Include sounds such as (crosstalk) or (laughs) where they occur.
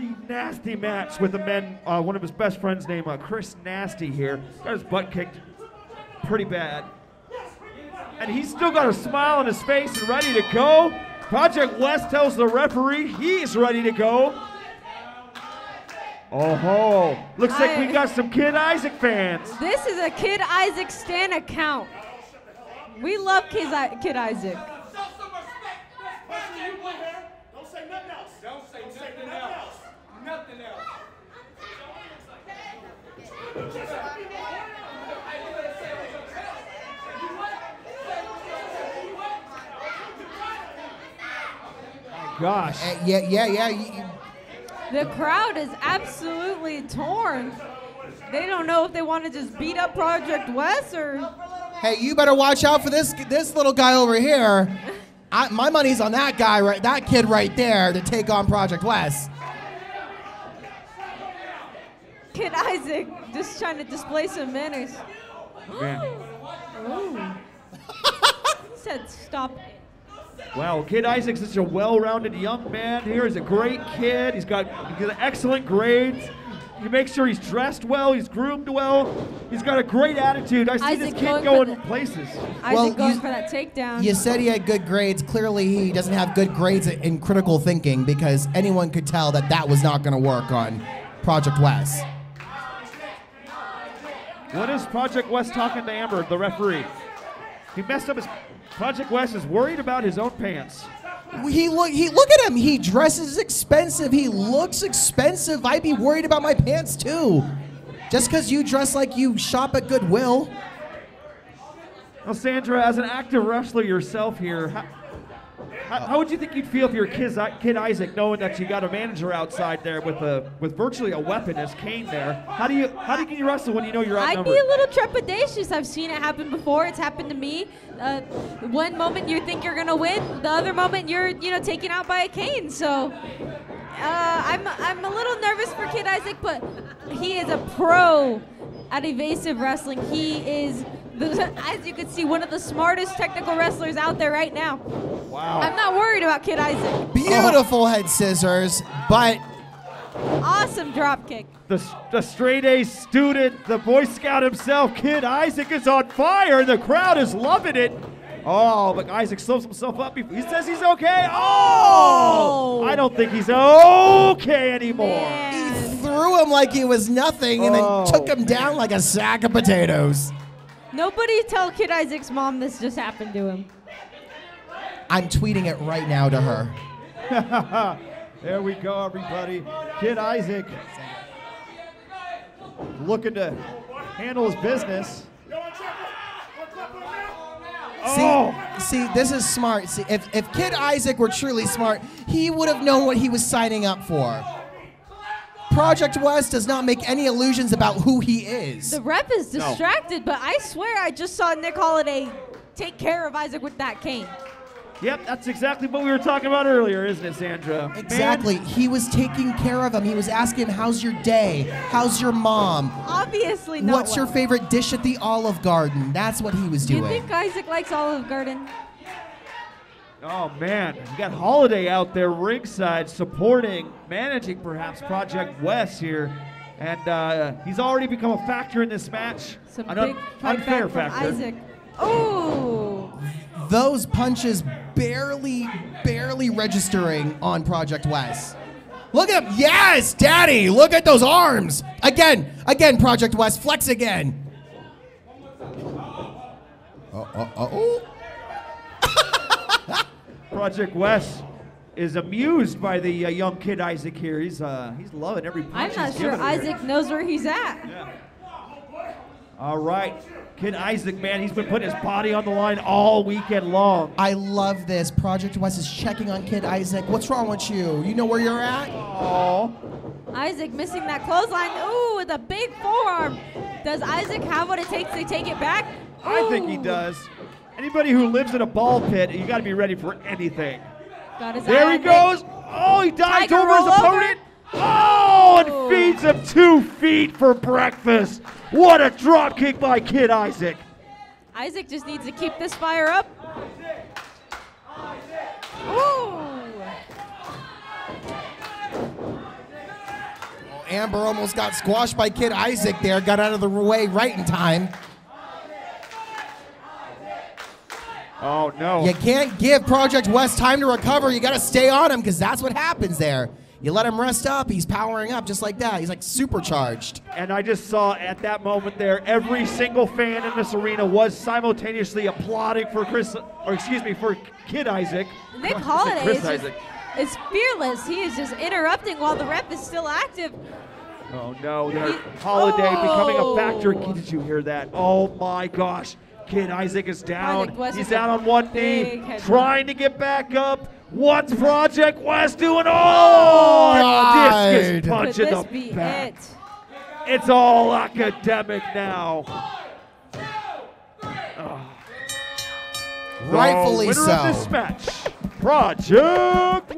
nasty, nasty match with the men. Uh, one of his best friends named uh, Chris Nasty here. Got his butt kicked pretty bad. And he's still got a smile on his face and ready to go. Project Wes tells the referee he's ready to go. Oh ho! Looks like we got some Kid Isaac fans. This is a Kid Isaac Stan account. We love Kid, I- Kid Isaac. Don't say nothing else. Don't say nothing else. Nothing else. Gosh. Uh, yeah, yeah, yeah. you- you- The crowd is absolutely torn. They don't know if they want to just beat up Project Wes or. Hey, you better watch out for this this little guy over here. (laughs) I, my money's on that guy right, that kid right there to take on Project Wes. Kid Isaac just trying to display some manners. Man. (gasps) (laughs) He said stop it. Wow, Kid Isaac's such a well-rounded young man here. He's a great kid. He's got, he's got excellent grades. You make sure he's dressed well. He's groomed well. He's got a great attitude. I see Isaac this kid going going the- places. Isaac Well, going you- for that takedown. You said he had good grades. Clearly, he doesn't have good grades in critical thinking because anyone could tell that that was not going to work on Project Wes. What is Project Wes talking to Amber, the referee? He messed up his. Project Wes is worried about his own pants. He look he look at him. He dresses expensive. He looks expensive. I'd be worried about my pants too. Just because you dress like you shop at Goodwill. Now, Sandra, as an active wrestler yourself here, how, how, how would you think you'd feel if you're kid, kid Isaac, knowing that you got a manager outside there with a with virtually a weapon as cane there? How do you how do you, can you wrestle when you know you're outnumbered? I'd be a little trepidatious. I've seen it happen before. It's happened to me. Uh, one moment you think you're gonna win, the other moment you're, you know, taken out by a cane. So uh, I'm I'm a little nervous for Kid Isaac, but he is a pro at evasive wrestling. He is, (laughs) as you can see, one of the smartest technical wrestlers out there right now. Wow. I'm not worried about Kid Isaac. Beautiful head scissors, but Awesome drop kick. The, the straight A student, the Boy Scout himself, Kid Isaac is on fire. The crowd is loving it. Oh, but Isaac slows himself up. He he says he's okay. Oh! oh! I don't think he's okay anymore. he threw him like he was nothing and Oh, then took him down like a sack of potatoes. Nobody tell Kid Isaac's mom this just happened to him. I'm tweeting it right now to her. (laughs) there we go, everybody. Kid Isaac looking to handle his business. Oh! See, see, this is smart. See, if, if Kid Isaac were truly smart, he would have known what he was signing up for. Project Wes does not make any illusions about who he is. The rep is No. distracted, but I swear I just saw Nick Holiday take care of Isaac with that cane. Yep, that's exactly what we were talking about earlier, isn't it, Sandra? Man, Exactly. He was taking care of him. He was asking, How's your day? How's your mom? Obviously not. What's your favorite dish at the Olive Garden? That's what he was Do you doing. think Isaac likes Olive Garden? Oh man, you got Holiday out there ringside supporting, managing perhaps Project Wes here, and uh, he's already become a factor in this match. Some An big un- fight unfair back from factor. Isaac. Oh, Those punches barely, barely registering on Project Wes. Look at him. Yes, Daddy. Look at those arms. Again, again, Project Wes. Flex again. Uh, uh, uh, oh. Project Wes is amused by the uh, young kid Isaac here. He's uh, he's loving every punch I'm not he's sure giving here. Isaac knows where he's at. All right, kid Isaac, man, he's been putting his body on the line all weekend long. I love this. Project Wes is checking on Kid Isaac. What's wrong with you? You know where you're at? Oh. Isaac missing that clothesline. Ooh, with a big forearm. Does Isaac have what it takes to take it back? I think he does. Anybody who lives in a ball pit, you got to be ready for anything. Got his There he goes. Oh, he dives Tiger over his roll over. opponent. Oh, and feeds him two feet for breakfast. What a drop kick by Kid Isaac. Isaac just needs to keep this fire up. Ooh. Amber almost got squashed by Kid Isaac there, got out of the way right in time. Oh no. You can't give Project Wes time to recover. You got to stay on him because that's what happens there. You let him rest up, he's powering up just like that. He's like supercharged. And I just saw at that moment there, every single fan in this arena was simultaneously applauding for Chris, or excuse me, for Kid Isaac. Nick I said Holiday Chris is just, Isaac. is fearless. He is just interrupting while the rep is still active. Oh no, there, He- Holiday becoming a Oh. factor. Did you hear that? Oh my gosh. Kid Isaac is down. Project Wes He's is down on one knee, trying to get back up. What's Project Wes doing? Oh, Right. discus Could punch in the back. it? It's all academic now. Rightfully the winner so. Of this match, Project